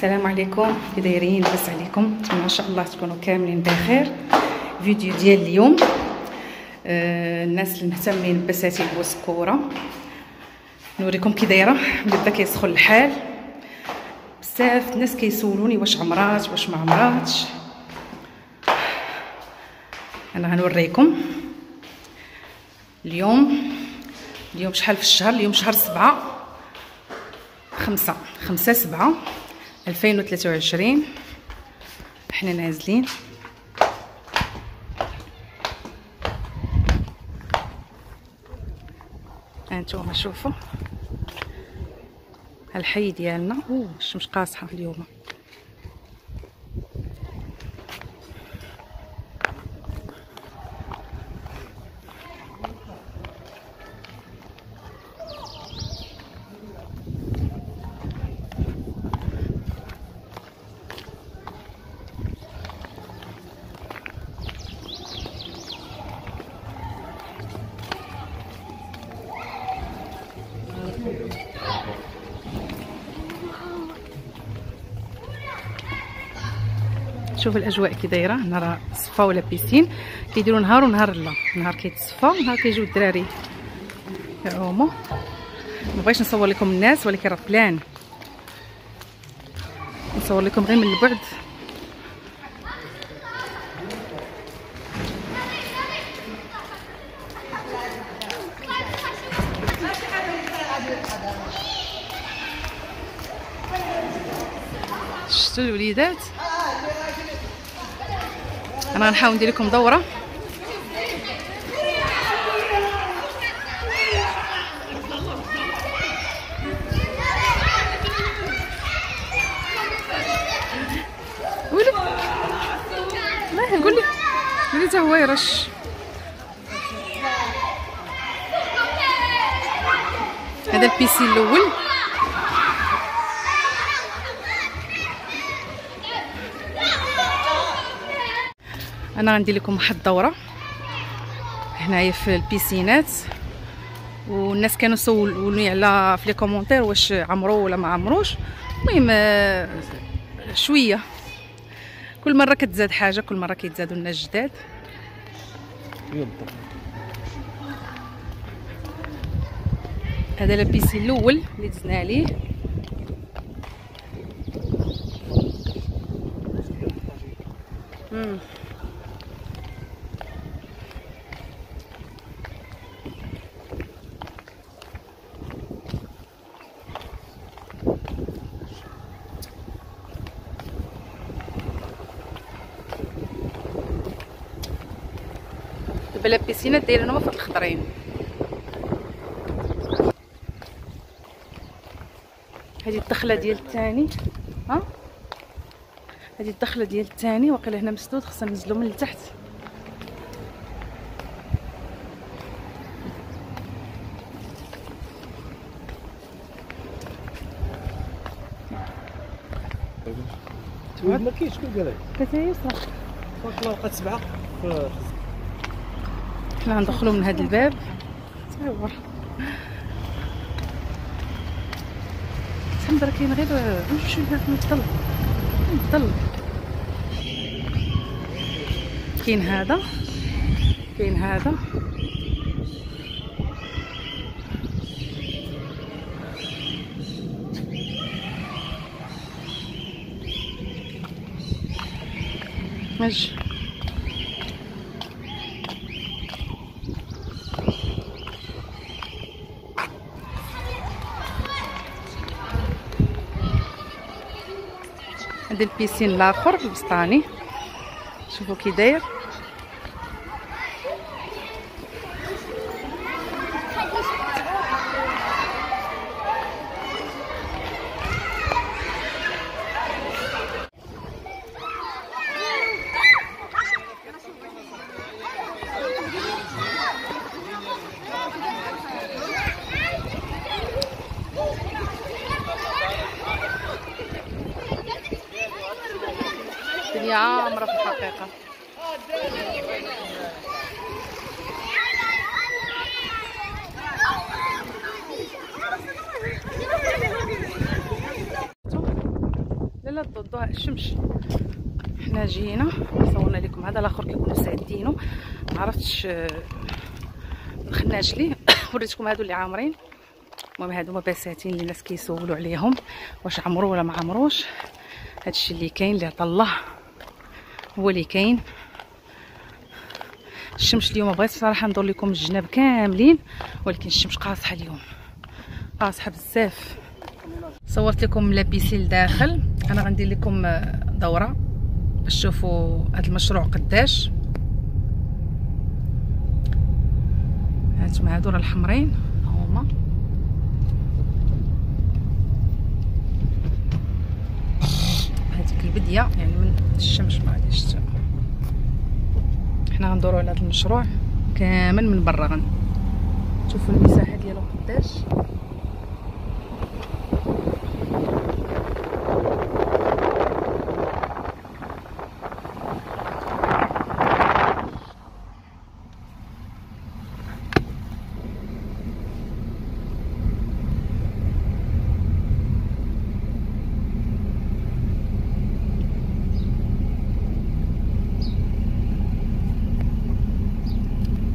السلام عليكم. كي دايرين لاباس عليكم. نتمنى إن شاء الله تكونوا كاملين بخير. فيديو ديال اليوم. آه الناس المهتمين ببساتين الوسكورة. نوريكم كي دايرة. بدا كيسخن الحال. بزاف الناس كيسولوني واش عمرات واش ما عمراتش. أنا غنوريكم. اليوم اليوم شحال في الشهر؟ اليوم شهر سبعة. خمسة. خمسة سبعة. ألفين وثلاثة وعشرين. حنا نازلين. هانتوما شوفوا. الحي ديالنا أوه الشمس قاصحة اليوم. شوف الأجواء كي دايرة هنا راه صفا ولا piscine. كيديروا نهار ونهار لا نهار كيتصفى نهار كيجيو الدراري. يعوموا ما بغيتش نصور لكم الناس ولكن راه plein. نصور لكم غير من البعد. شفتوا الوليدات أنا غنحاول ندير لكم دورة. ولد ما قول لي قول لي هو يرش هذا ال piscine الأول. أنا غندير لكم واحد الدورة. هنايا في البيسينات. والناس كانوا سولوني على في les commentaires واش عمرو ولا ما عمروش. المهم شوية. كل مرة كتزاد حاجة كل مرة كيتزادوا لنا جداد. هذا البيسي الأول اللي دزنا عليه. مم. دابا لا بيسينه دايره هما فهاد الخضرين هذه الدخلة ديال الثاني ها؟ هذه الدخلة ديال الثاني واقيلا هنا مسدود خصنا ننزلو من التحت ما كاينش كيف قال لك؟ كتايس فوق لقات سبعة. حنا غندخلو من هذا الباب؟ تصور. لله كاين غير نمشيو نضل نضل كاين هذا كاين هذا. ماشي. هذا البيسين الآخر البسطاني شوفوا كي داير. ضدها الشمس. حنا جينا صورنا لكم هذا الآخر كيكونوا سادينو ما عرفتش الخناج ليه. وريتكم هادو اللي عامرين. المهم هادو هما بساتين اللي الناس كيسولوا عليهم. واش عمرو ولا ما عمروش. هادشي اللي كاين اللي عطا الله هو اللي كاين. الشمس اليوم بغيت صراحة ندور لكم الجناب كاملين ولكن الشمس قاصحة اليوم. قاصحة بزاف. صورت لكم لابيسي لداخل أنا غندير لكم آه، دورة باش تشوفوا هذا المشروع قداش. هانتوما هادو راه الحمرين هما. هذيك البدية يعني من الشمس ما غاديش حنا غندورو على هذا المشروع كامل من برا. غن شوفوا المساحة ديالو قداش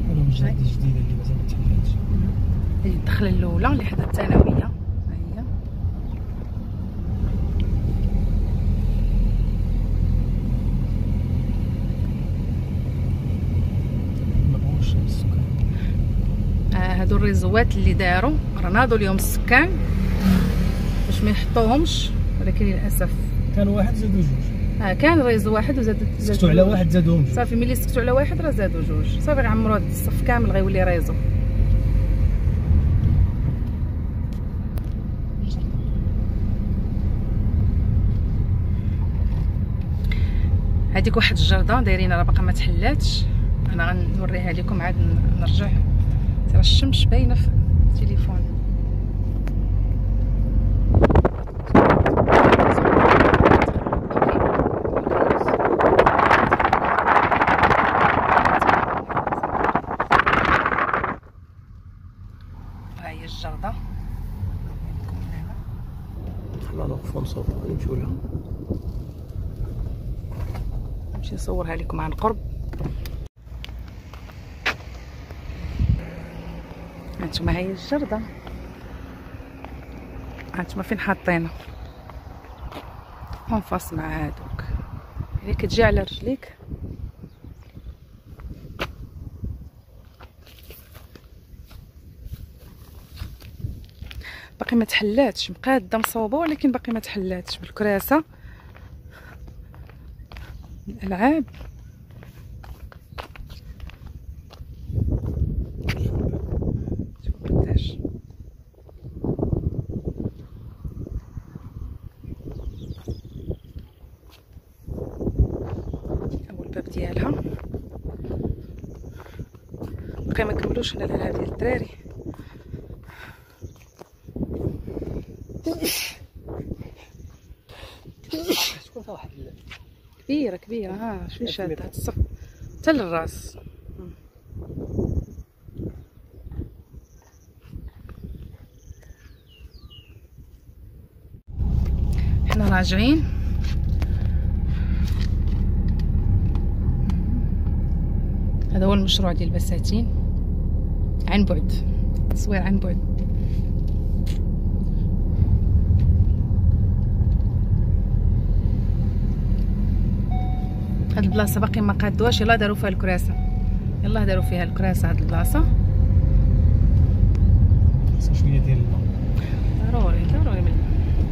هذا مجال جديده اللي مازال ما تحلاتش هذه الدخله الاولى اللي حدا الثانويه ها هي ما بغوش السكان آه، هادو الريزوات اللي داروا. راه ناضوا اليوم السكان باش ما يحطوهمش. ولكن للأسف. كان واحد زادوا جوج. آه كان réseau واحد وزاد زاد سكتوا على. واحد زادوهم جوج. صافي ملي سكتوا على واحد راه زادوا جوج. صافي غيعمروا هاد الصف كامل غيولي réseau. هذيك واحد الجرده دايرين راه باقا ما تحلاتش. أنا غنوريها لكم عاد نرجع. راه الشمس باينة في التليفون. هي نوقفوا نصوتوا نمشيو لها نمشي نصورها لكم عن قرب هانتوما هي الجردة. هانتوما فين حاطينها منفص مع هادوك. يعني كتجي على رجليك؟ باقي ما تحلاتش. مقاده مصوبه ولكن باقي ما تحلاتش. بالكراسة. الألعاب شوف قداش اول باب ديالها بقى ما كملوش هنا الالعاب ديال الدراري. شكون واحد كبيرة كبيرة ها شوي شاده الصف حتى للراس حنا راجعين. هذا هو المشروع ديال البساتين. عن بعد تصوير عن بعد هاد البلاصة باقي ما قادوهاش يلا داروا فيها الكراسة. يلا داروا فيها الكراسة هاد البلاصة. شوية ديال الماء. ضروري ضروري من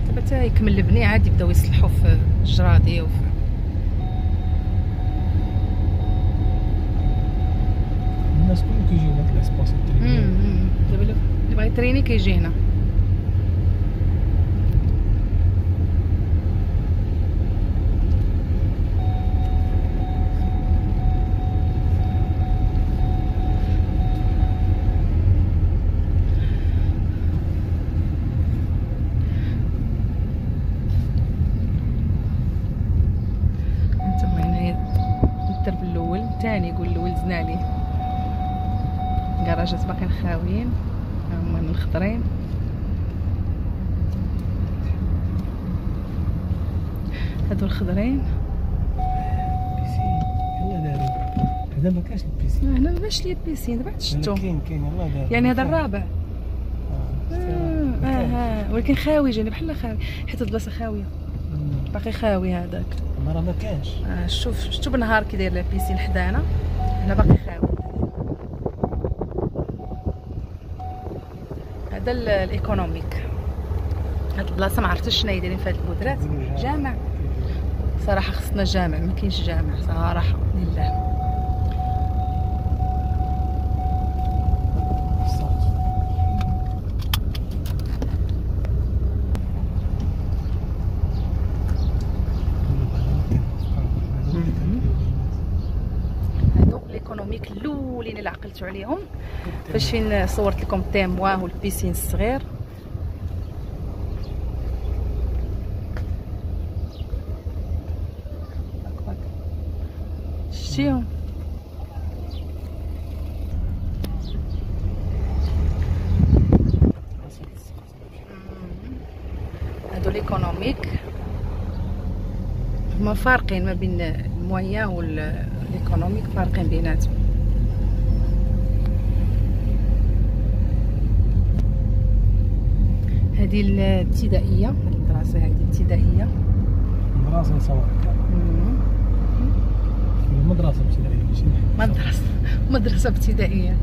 دابا حتى يكمل البني عاد يبداو يصلحوا في الجرادي وفي الناس كلهم كيجيو لهاد الاسباس التريني مم. دابا اللي يتريني كيجي هنا. الدرب الأول الثاني يقول الأول زنالي كراجات باقيين خاويين من الخضرين هادو الخضرين. بيسين يلا داري هذا ما كانش البيسين هنا ما باش ليا بيسين دابا شفتو. كاين كاين يلا يعني هذا الرابع. آه، استيراد. آه آه. ولكن خاوي جاني بحال خاوي. حيت البلاصه خاوية. باقي خاوي هذاك. راه ما كانش. آه شوف شفتو بالنهار كي داير ال piscine حدانا هنا باقي ال- économique. هاد البلاصة ما عرفتش شنو دايرين في هاد البودرات. جامع. صراحة خصنا جامع ما كاينش جامع صراحة لله الصوت. هادو ال économique الاولين اللي عقلتو عليهم فاش فين صورت لكم ال témoin وال piscine الصغير؟ شتيهم. هادو l'économique. هما فارقين ما بين المويا والايكونوميك فارقين بيناتهم. هذه الابتدائية هاد المدرسة هذه ابتدائيه مدرسة نصور المدرسة ابتدائية ماشي. مدرسة مدرسة ابتدائية.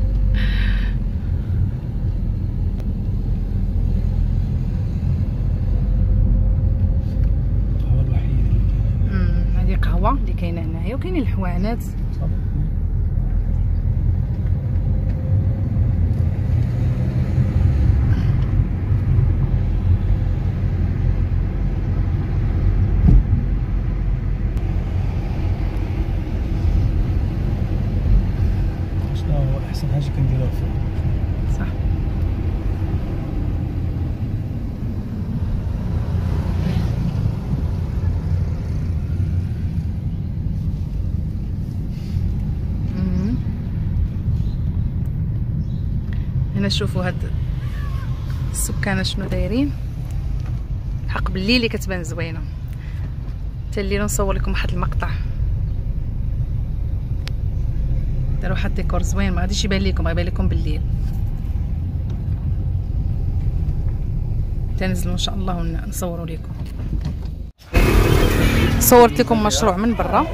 القهوة الوحيدة اللي كاينة أمم، هذه قهوة اللي كاينة هنايا وكاينين الحوانات صافي. شنو هو احسن حاجة كنديروها في صح مم. هنا شوفوا هاد السكانة شنو دايرين. الحق بالليل اللي كتبان زوينة. حتى الليل نصور لكم واحد المقطع. داروا واحد الديكور زوين ما غاديش يبان لكم غيبان لكم بالليل. تنزلوا إن شاء الله ونصوروا لكم صورت لكم مشروع من برا.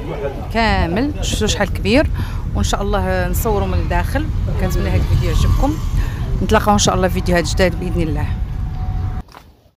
كامل. شفتوا شحال كبير. وإن شاء الله نصوروا من الداخل. كنتمنى هذا الفيديو يعجبكم. نتلاقاو إن شاء الله في فيديوهات جداد بإذن الله.